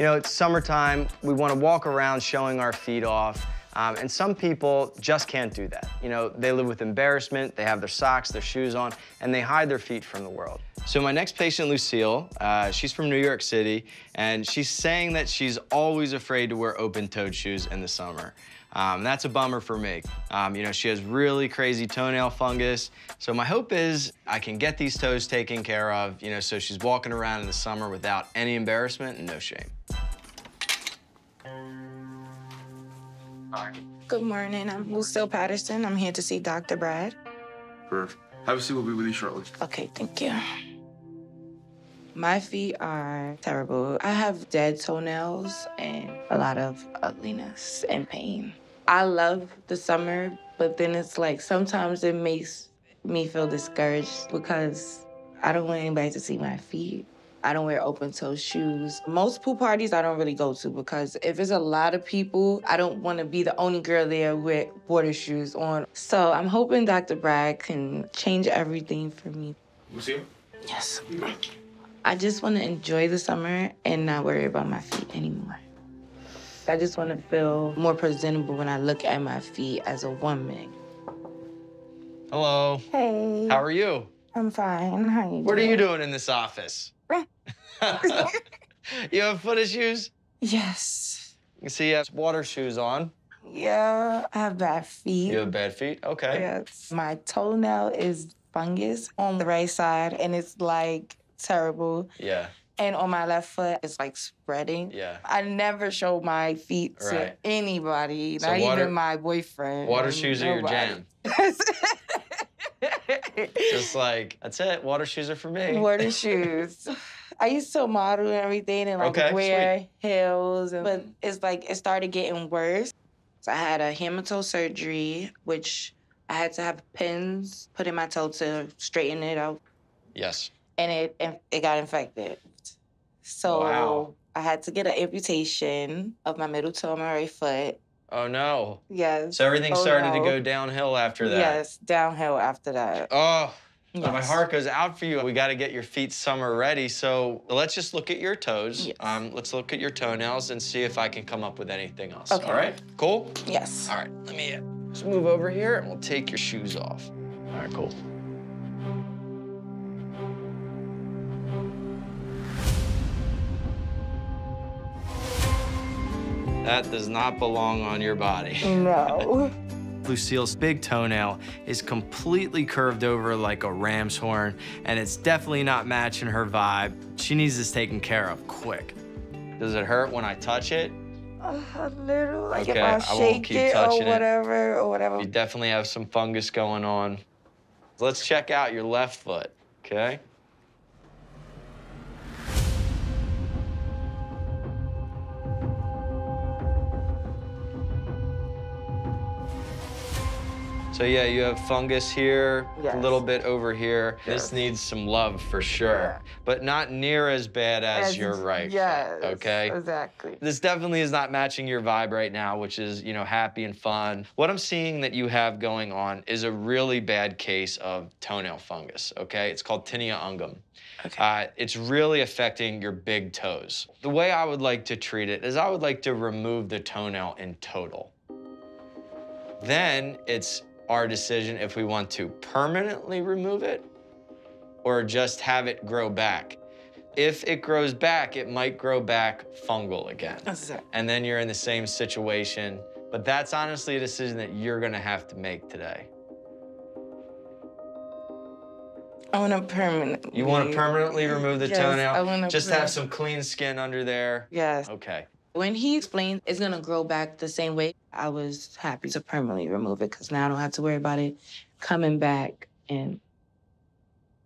You know, it's summertime. We want to walk around showing our feet off. Um, and some people just can't do that. You know, they live with embarrassment, they have their socks, their shoes on, and they hide their feet from the world. So my next patient, Lucille, uh, she's from New York City, and she's saying that she's always afraid to wear open-toed shoes in the summer. Um, that's a bummer for me. Um, you know, she has really crazy toenail fungus. So my hope is I can get these toes taken care of, you know, so she's walking around in the summer without any embarrassment and no shame. Good morning. I'm Lucille Patterson. I'm here to see Dr. Brad. Perfect. Have a seat. We'll be with you shortly. Okay, thank you. My feet are terrible. I have dead toenails and a lot of ugliness and pain. I love the summer, but then it's like sometimes it makes me feel discouraged because I don't want anybody to see my feet. I don't wear open toe shoes. Most pool parties I don't really go to because if it's a lot of people, I don't want to be the only girl there with water shoes on. So I'm hoping Dr. Brad can change everything for me. We'll see. Yes. I just want to enjoy the summer and not worry about my feet anymore. I just want to feel more presentable when I look at my feet as a woman. Hello. Hey. How are you? I'm fine. How you What are you doing in this office? you have footy shoes? Yes. You see you have water shoes on. Yeah, I have bad feet. You have bad feet? Okay. Yes. My toenail is fungus on the right side, and it's like terrible. Yeah, And on my left foot, it's like spreading. yeah. I never show my feet to Right. anybody, So not water- even my boyfriend. Water shoes are your jam. Just like, that's it. Water shoes are for me. Water shoes. I used to model and everything and like Okay, wear heels, and, but it's like it started getting worse. So I had a hammer surgery, which I had to have pins put in my toe to straighten it out, Yes. and it it got infected. So Wow. I had to get an amputation of my middle toe on my right foot. Oh, no. Yes. So everything Oh, started to go downhill after that. Yes, downhill after that. Oh, my heart goes out for you. We got to get your feet summer ready. So let's just look at your toes. Yes. Um, let's look at your toenails and see if I can come up with anything else. Okay. All right? Cool? Yes. All right, let me uh, just move over here and we'll take your shoes off. All right, cool. That does not belong on your body. No. Lucille's big toenail is completely curved over like a ram's horn, and it's definitely not matching her vibe. She needs this taken care of quick. Does it hurt when I touch it? Uh, a little, like Okay, if I I shake keep it or touching it. whatever, or whatever. You definitely have some fungus going on. Let's check out your left foot, okay? So yeah, you have fungus here, a little bit over here. This needs some love for sure, but not near as bad as, your right foot, Yes. okay? Exactly. This definitely is not matching your vibe right now, which is, you know, happy and fun. What I'm seeing that you have going on is a really bad case of toenail fungus, okay? It's called tinea unguium. Okay. Uh, it's really affecting your big toes. The way I would like to treat it is I would like to remove the toenail in total. Then it's our decision if we want to permanently remove it or just have it grow back. If it grows back, it might grow back fungal again. That's it. And then you're in the same situation. But that's honestly a decision that you're gonna have to make today. I want to permanently. You wanna permanently remove the Yes, toenail? I wanna Just perm- have some clean skin under there. Yes. Okay. When he explains, it's gonna grow back the same way, I was happy to permanently remove it because now I don't have to worry about it coming back and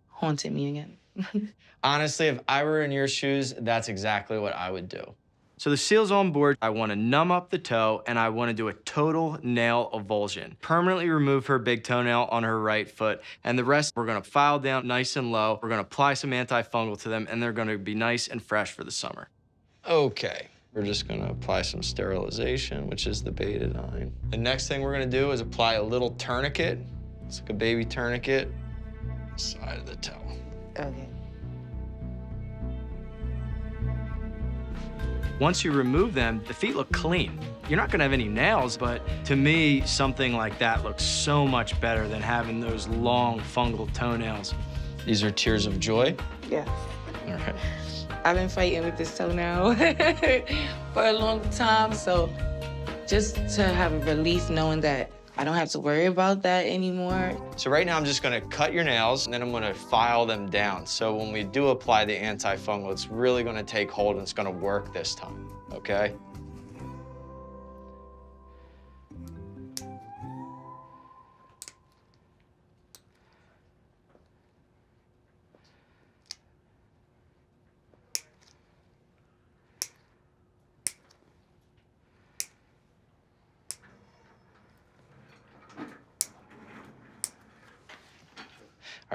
haunting me again. Honestly, if I were in your shoes, that's exactly what I would do. So Lucille's on board. I want to numb up the toe and I want to do a total nail avulsion. Permanently remove her big toenail on her right foot and the rest we're going to file down nice and low. We're going to apply some antifungal to them and they're going to be nice and fresh for the summer. Okay. We're just going to apply some sterilization, which is the betadine. The next thing we're going to do is apply a little tourniquet. It's like a baby tourniquet. Side of the toe. okay. Once you remove them, the feet look clean. You're not gonna have any nails, but to me, something like that looks so much better than having those long fungal toenails. These are tears of joy. Yes. All right. I've been fighting with this toenail for a long time, so just to have a relief knowing that I don't have to worry about that anymore. So right now I'm just gonna cut your nails and then I'm gonna file them down. So when we do apply the antifungal, it's really gonna take hold and it's gonna work this time, okay?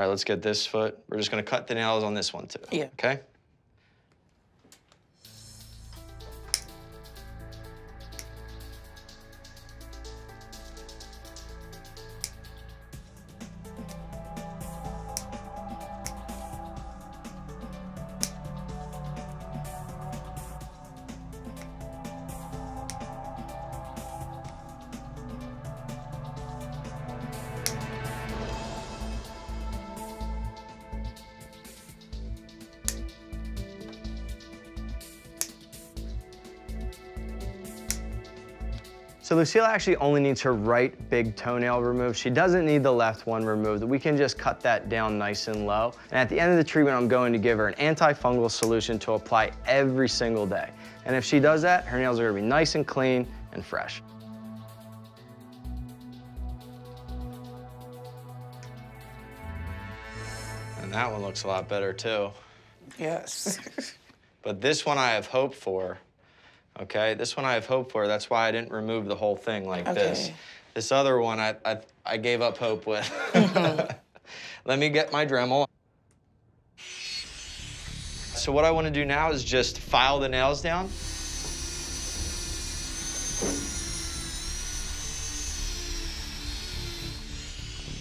All right, let's get this foot. We're just gonna cut the nails on this one too. Yeah. Okay? So Lucille actually only needs her right big toenail removed. She doesn't need the left one removed. We can just cut that down nice and low. And at the end of the treatment, I'm going to give her an antifungal solution to apply every single day. And if she does that, her nails are gonna be nice and clean and fresh. And that one looks a lot better too. Yes. But this one I have hope for. Okay, this one I have hope for. That's why I didn't remove the whole thing like this. This other one I, I, I gave up hope with. Let me get my Dremel. So what I want to do now is just file the nails down.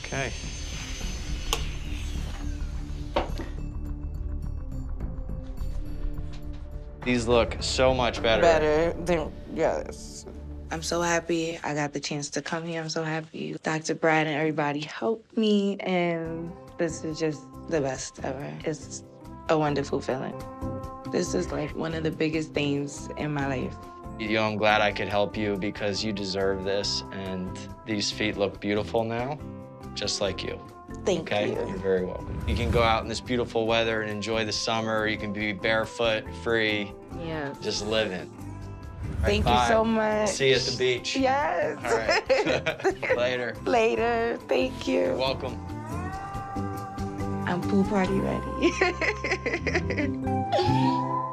Okay. These look so much better. Better than, yes. I'm so happy I got the chance to come here. I'm so happy Dr. Brad and everybody helped me, and this is just the best ever. It's a wonderful feeling. This is like one of the biggest things in my life. You know, I'm glad I could help you because you deserve this, and these feet look beautiful now, just like you. Thank Okay, you. you're very welcome. You can go out in this beautiful weather and enjoy the summer. You can be barefoot, free, Yeah. just living. Thank you so much. See you at the beach. Yes. All right. Later. Later. Thank you. You're welcome. I'm pool party ready.